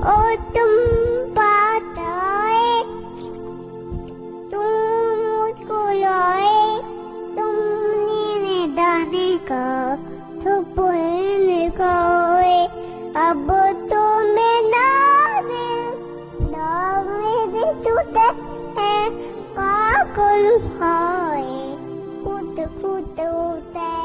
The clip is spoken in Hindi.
ओ तुम बताए तुम मुझको लाए, तुमने निदाने का तो बोलने का अब तो मेरा दिल है का खुद खुद होता